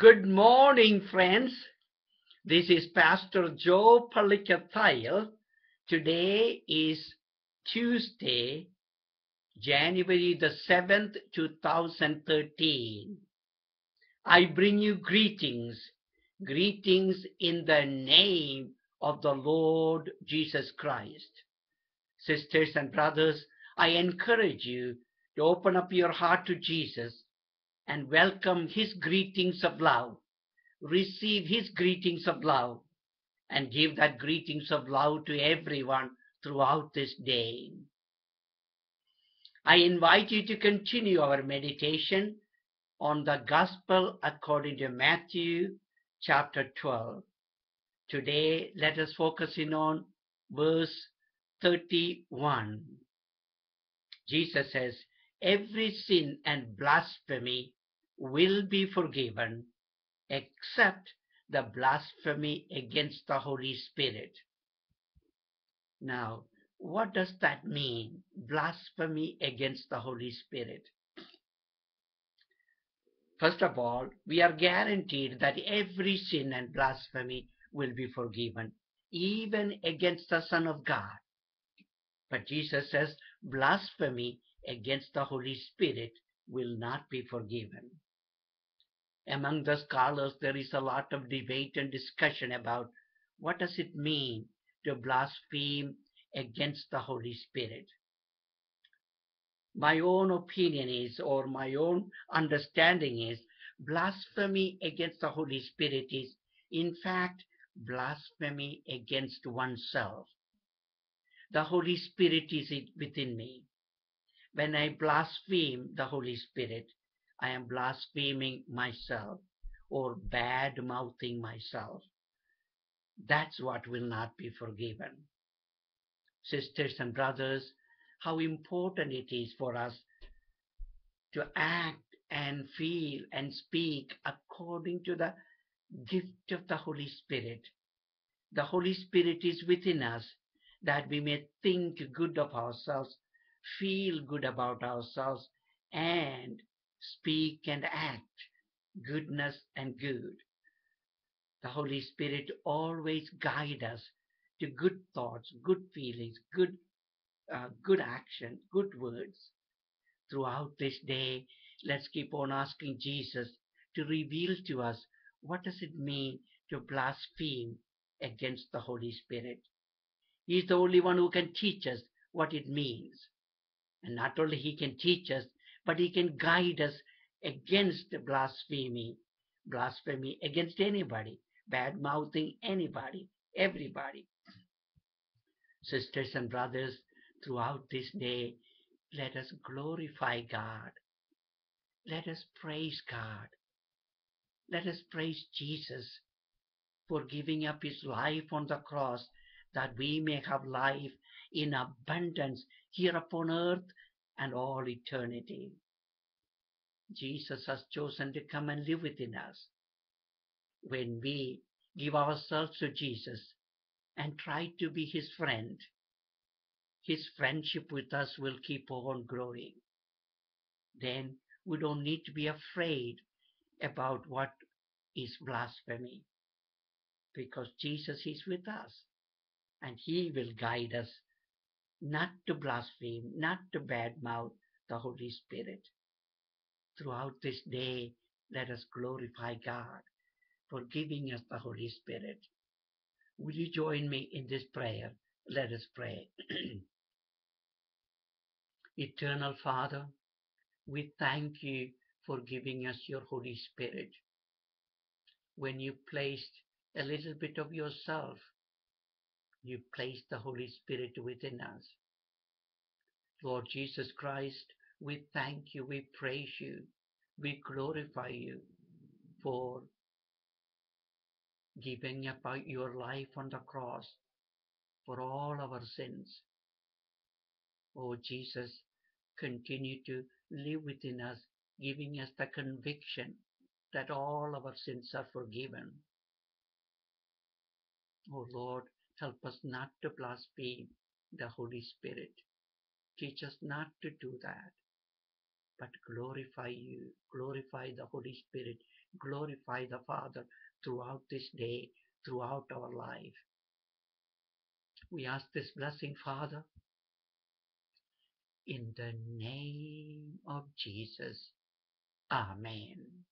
Good morning, friends. This is Pastor Joe Pallikkathayil. Today is Tuesday, January the 7th, 2013. I bring you greetings, greetings in the name of the Lord Jesus Christ. Sisters and brothers, I encourage you to open up your heart to Jesus and welcome his greetings of love. Receive his greetings of love and give that greetings of love to everyone throughout this day. I invite you to continue our meditation on the Gospel according to Matthew chapter 12. Today, let us focus in on verse 31. Jesus says, Every sin and blasphemy will be forgiven except the blasphemy against the Holy Spirit. Now, what does that mean? Blasphemy against the Holy Spirit. First of all, we are guaranteed that every sin and blasphemy will be forgiven, even against the Son of God. But Jesus says blasphemy against the Holy Spirit will not be forgiven. Among the scholars, there is a lot of debate and discussion about what does it mean to blaspheme against the Holy Spirit. My own opinion is, or my own understanding is, blasphemy against the Holy Spirit is, in fact, blasphemy against oneself. The Holy Spirit is within me. When I blaspheme the Holy Spirit, I am blaspheming myself or bad mouthing myself. That's what will not be forgiven. Sisters and brothers, how important it is for us to act and feel and speak according to the gift of the Holy Spirit. The Holy Spirit is within us that we may think good of ourselves, feel good about ourselves, and speak and act goodness and good. The Holy Spirit always guide us to good thoughts, good feelings, good uh, good action, good words. Throughout this day, let's keep on asking Jesus to reveal to us what does it mean to blaspheme against the Holy Spirit. He is the only one who can teach us what it means. And not only he can teach us, but he can guide us against blasphemy, blasphemy against anybody, bad mouthing anybody, everybody. Sisters and brothers, throughout this day, let us glorify God. Let us praise God. Let us praise Jesus for giving up his life on the cross that we may have life in abundance here upon earth and all eternity. Jesus has chosen to come and live within us. When we give ourselves to Jesus and try to be his friend, his friendship with us will keep on growing. Then we don't need to be afraid about what is blasphemy because Jesus is with us and he will guide us not to blaspheme, not to badmouth the Holy Spirit. Throughout this day, let us glorify God for giving us the Holy Spirit. Will you join me in this prayer? Let us pray. Eternal Father, we thank you for giving us your Holy Spirit. When you placed a little bit of yourself you place the Holy Spirit within us. Lord Jesus Christ, we thank you, we praise you, we glorify you for giving up your life on the cross for all our sins. Oh Jesus, continue to live within us, giving us the conviction that all our sins are forgiven. Oh Lord, Help us not to blaspheme the Holy Spirit. Teach us not to do that. but glorify you, glorify the Holy Spirit, glorify the Father throughout this day, throughout our life. We ask this blessing, Father, in the name of Jesus. Amen.